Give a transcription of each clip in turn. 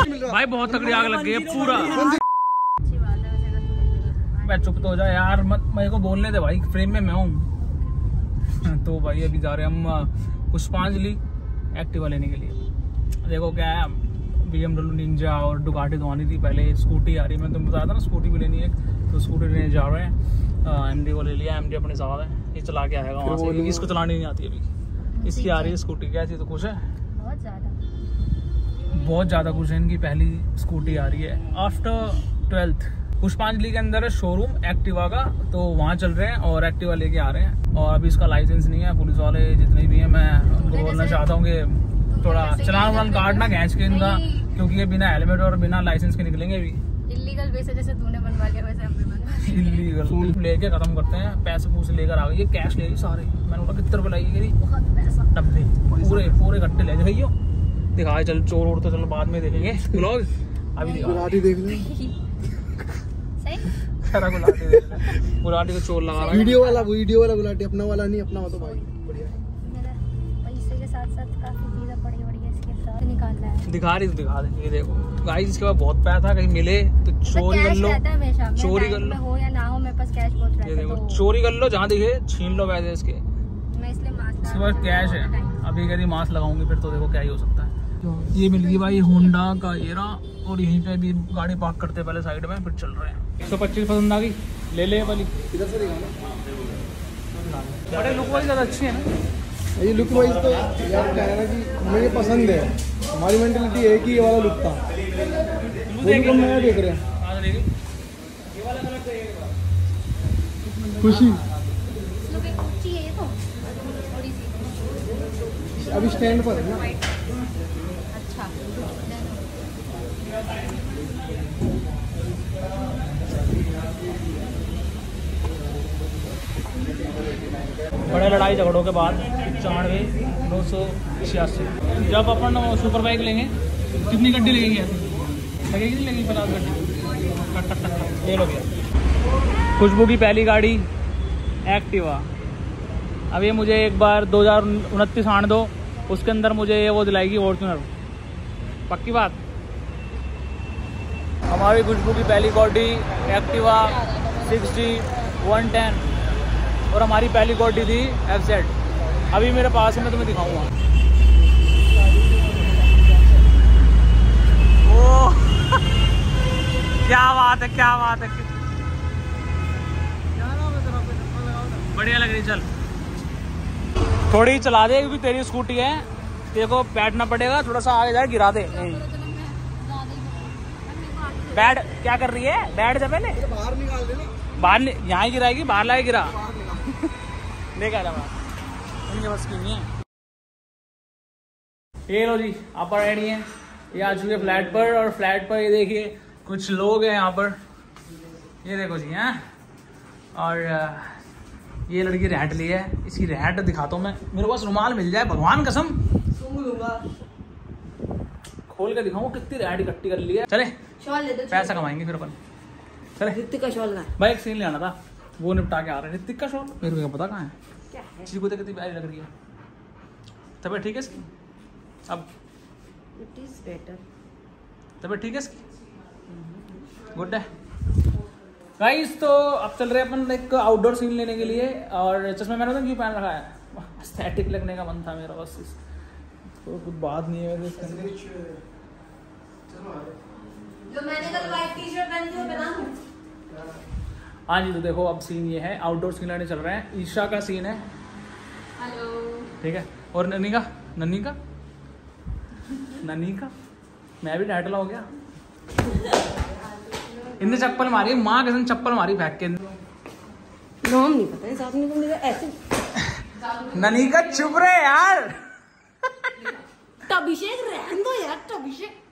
भाई बहुत तगड़ी आग लग गई है पूरा। तू मैं चुप तो हो जा यार मत मेरे को बोलने दे भाई फ्रेम में मैं हूँ। तो भाई अभी जा रहे हैं हम पुष्पांजलि एक्टिवा लेने के लिए। देखो क्या है बी एमडब्ल्यू निंजा और डुगाटी तो आनी थी पहले स्कूटी आ रही है। मैं तुम्हें बताया था ना स्कूटी भी लेनी है तो स्कूटी लेने जा रहे हैं। एम डी को ले लिया एम डी अपने साथ है। ये चला के आएगा वहाँ से इसको चलानी नहीं आती अभी। इसकी आ रही है स्कूटी कैसी तो खुश है? बहुत ज़्यादा। बहुत ज़्यादा खुश है। इनकी पहली स्कूटी आ रही है। आफ्टर ट्वेल्थ पुष्पांजलि के अंदर है शोरूम एक्टिवा का तो वहाँ चल रहे हैं और एक्टिवा लेके आ रहे हैं। और अभी इसका लाइसेंस नहीं है पुलिस वाले जितने भी हैं मैं उनको बोलना चाहता हूँ कि थोड़ा चलान वलान काटना खींच के इनका क्योंकि ये बिना हेलमेट और बिना लाइसेंस के निकलेंगे अभी इलीगल बेस जैसे तूने बनवा लिया वैसे हम भी बनवा इलीगल लेके खत्म करते हैं पैसे पूसे लेकर आ गई ये कैश ले सारे। मैंने बोला कितने रुपए बहुत पैसा। डब्बे पूरे पूरे कट्टे ले जाइयो दिखाए चल चोर उड़ तो चलो बाद में देखेंगे। ब्लॉग अभी दिखा। गुलाटी देख ले सही? सारा गुलाटी देख को चोर लगा रहा है। वीडियो वाला वीडियो वाला गुलाटी अपना वाला नहीं अपना हो तो भाई बढ़िया है। पैसे के साथ साथ काफ़ी चीज़ें पड़ी बड़ी है इसके साथ। निकालना है। दिखा रही तो दिखा दे ये देखो। गाइस इसके बाद बहुत पैसा कहीं मिले तो चोरी कर लो। चोरी कर लो। हो या ना हो मेरे पास कैश बहुत रहता ये है देखो तो चोरी कर लो जहाँ दिखे छीन लो पैसे इसके। मैं इसलिए मास्क इसके बाद कैश है। अभी कह रही मास्क लगाऊँगी फिर तो देखो क्या ही हो सकता है। ये मिल गई भाई होंडा का एरा और यहीं पे भी गाड़ी पार्क करते हैं पहले साइड में फिर चल रहे हैं। एक सौ पच्चीस पसंद आ गई? ले ले वाली। इधर से बड़े लुक वाली ज़्यादा अच्छी है ना? ये लुक वाइज तो यार क्या है ना कि ये पसंद है। हमारी मेंटेलिटी है कि ये वाला लुक था। वो नया देख रहे हैं। ले। ली। खुशी। है तो? अभी स्टैंड पर है ना? बड़े लड़ाई झगड़ों के बाद पचानवे नौ सौ छियासी। जब अपन सुपर बाइक लेंगे, कितनी गड्डी लगेगी ऐसी लगेगी नहीं लगेगी पचास गड्डी। ले लो खुशबू की पहली गाड़ी, एक्टिवा। अब ये मुझे एक बार दो हज़ार उनतीस आने दो। उसके अंदर मुझे ये वो दिलाएगी फॉर्चुनर पक्की बात? हमारी खुशबू की पहली गाड़ी एक्टिवा सिक्सटी वन टेन और हमारी पहली क्वालिटी थी एफ़ जेड अभी मेरे पास है मैं तुम्हें दिखाऊँगा। ओ क्या बात है क्या बात है। बढ़िया लग रही चल। थोड़ी चला दे क्योंकि तेरी स्कूटी है। तेरे को बैठना पड़ेगा थोड़ा सा आगे जाए गिरा दे। बैठ क्या कर रही है? बैठ जा पहले। बाहर निकाल देना बाहर यहाँ ही गिराएगी बाहर लाए गिरा। देखा जा उनके बस की नहीं है ये लो जी आप रेडी हैं ये आ चुके फ्लैट पर और फ्लैट पर ये देखिए कुछ लोग हैं यहाँ पर ये देखो जी हैं और ये लड़की रैट ली है इसकी रैट दिखाता हूँ मैं मेरे पास रुमाल मिल जाए भगवान कसम खोल के दिखाऊँ कितनी रैट इकट्ठी कर ली है चले पैसा कमाएँगे फिर अपन चले का शॉल का भाई एक सीन ले आना था वो निपटा के आ रहे हैं। ऋतिक का शॉट मेरे को पता कहाँ है? चीज़ को देख कितनी प्यारी लग रही है। तबीयत ठीक है इसकी? अब इट इज़ बेटर तबीयत ठीक है इसकी? गुड है। गाइस तो अब चल रहे अपन एक आउटडोर सीन लेने के लिए और चश्मा मैंने तो क्यों पहन रखा है। एस्थेटिक लगने का मन था मेरा बस इस- तो कुछ बात नहीं है वैसे इसके अंदर। जो मैंने कल व्हाइट टी शर्ट पहनी थी वो पहना दूँ हाँ जी तो देखो अब सीन ये है। आउटडोर सीन लेने चल रहे हैं। ईशा का सीन है। हेलो ठीक है? और नन्नी का? नन्नी का? नन्नी का? मैं भी डायटला हो गया। इनने चप्पल मारी माँ कसम चप्पल मारी फेंक के नाम नहीं पता इस आदमी को मेरा ऐसे। ननी का? चुप रहे यार। टबिशेक रहन दो यार टबिशेक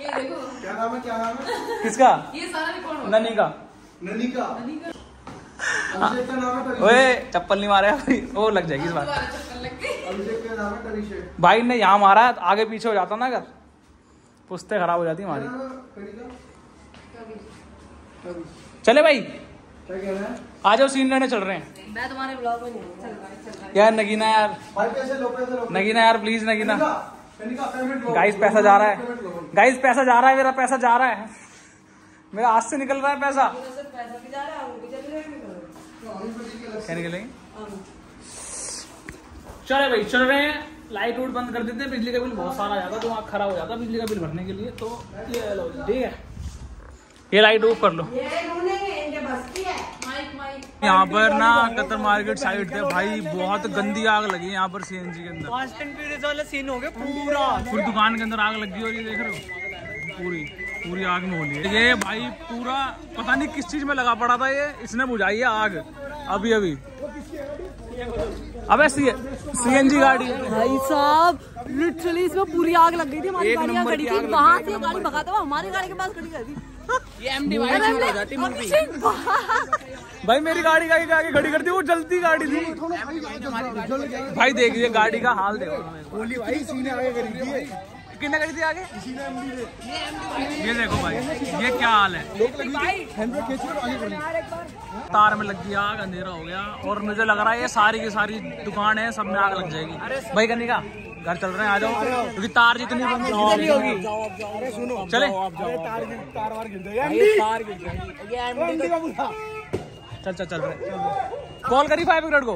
ये देखो। क्या नाम है क्या नाम है? किसका? ये सारा रिकॉर्ड ननी का। ननिका अभिषेक का नाम है ओए चप्पल नहीं मारा वो लग जाएगी इस बार। अभिषेक का नाम है तनिषेक। भाई ने यहाँ मारा आगे पीछे हो जाता ना अगर। पुस्ते खराब हो जाती हमारी। चले भाई। हैं? आ जाओ सीन लेने चल रहे हैं। मैं तुम्हारे ब्लॉग में नहीं हूँ। यार नगीना यार। नगीना यार प्लीज़ नगीना। गाइस पैसा जा रहा है। गाइस पैसा जा रहा है मेरा पैसा जा रहा है। मेरा हाथ से निकल रहा है पैसा। क्या निकलेंगे? चले भाई चल रहे हैं। लाइट वूट बंद कर देते हैं बिजली का बिल बहुत सारा आ जाता है दिमाग खराब हो जाता है बिजली का बिल भरने के लिए तो ये लो ठीक है। ये लाइट ऑफ़ कर लो। यहाँ पर ना कतर मार्केट साइड थे भाई बहुत गंदी आग लगी है यहाँ पर सीएनजी के अंदर। फास्ट एंड वाला सीन हो गया पूरा। पूरी दुकान के अंदर आग लगी और ये देख रहे हो? पूरी। पूरी आग में होली है। ये भाई पूरा पता नहीं किस चीज़ में लगा पड़ा था ये। इसने बुझाई है आग। अभी अभी। अबे सी सीएनजी गाड़ी। भाई साहब लिटरली इसमें पूरी आग लग गई थी हमारी गाड़ी नंबर खड़ी थी। वहाँ से गाड़ी भगाता हुआ हमारी गाड़ी के पास खड़ी कर दी। ये एमडी भाई, भाई मेरी गाड़ी का आगे खड़ी करती वो जल्दी गाड़ी थी। भाई देखिए गाड़ी का हाल देखो। कितने करी आगे? ये देखो भाई ये क्या हाल है? तार में लग गया आग अंधेरा हो गया और मुझे लग रहा है ये सारी की सारी दुकान है सब में आग लग जाएगी। भाई करने का घर चल रहे हैं आ जाओ। क्योंकि तार जितनी जितनी होगी अरे सुनो। चले। चल चल चल रहे कॉल करी फाइव फायर ब्रिगेड को।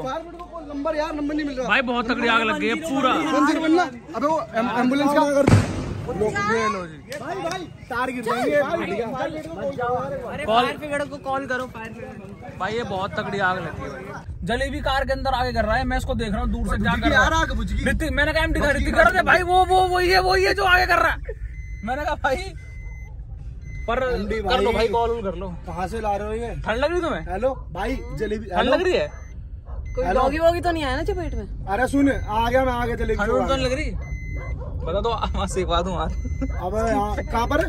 नंबर यार नंबर नहीं मिल रहा। भाई बहुत तगड़ी आग लग गई है पूरा। अबे वो एंबुलेंस का कर ये लो जी। भाई भाई। तार गिर जाएँगे। कॉल ब्रिगेड को कॉल करो फायर भाई ये बहुत तगड़ी आग लगी है। जलेबी कार के अंदर आगे कर रहा है मैं इसको देख रहा हूँ दूर से क्या कर रहा है। आग बुझ गई। ऋतिक मैंने कहा एमटी ऋतिक कर रहे भाई वो वो वही है वही है जो आगे कर रहा है। मैंने कहा भाई पर कर लो भाई। भाई कॉल कर लो। कहाँ से ला रहे हो ये? ठंड लग रही तुम्हें? हेलो भाई जलेबी ठंड लग रही है? कोई डॉगी वॉगी तो नहीं आया ना चपेट में? अरे सुन आ गया मैं आ गया जलेबी ठंड को आ तो नहीं लग रही? बता दो वहाँ से सिखवा दूँ यार अबे यहाँ कहाँ पर?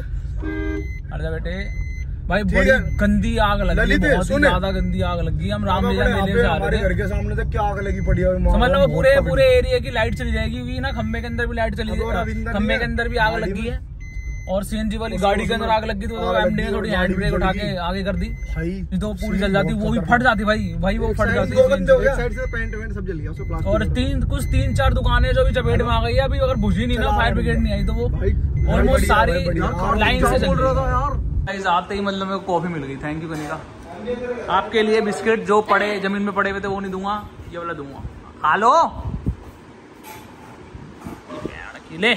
अरे जा बेटे। भाई बड़ी गंदी आग लगी ललित, बहुत ज़्यादा गंदी आग लगी। हम राम मेले से आ हमारे रहे घर थे के सामने तक क्या आग लगी पड़ी है समझ लो पूरे पूरे एरिया की लाइट चली जाएगी क्योंकि ना खंबे के अंदर भी लाइट चली रविंदर खंबे के अंदर भी आग लगी है। और सीएनजी वाली गाड़ी के अंदर आग लगी तो आग एमडी ने थोड़ी हैंड ब्रेक उठा के आगे कर दी। भाई नहीं तो पूरी जल जाती वो भी फट जाती भाई भाई वो फट जाती से बंद गया। साइड से पेंट वेंट सब जल गया उसमें प्लास्टिक और तीन कुछ तीन चार दुकानें जो भी चपेट में आ गई है अभी अगर बुझी नहीं ना फायर ब्रिगेड नहीं आई तो वो ऑलमोस्ट सारी लाइन से चल रहा रही था यार? आते ही मतलब मेरे को कॉफ़ी मिल गई थैंक यू कनिका आपके लिए बिस्किट जो पड़े ज़मीन में पड़े हुए थे वो नहीं दूँगा ये वाला दूँगा। खा लो ले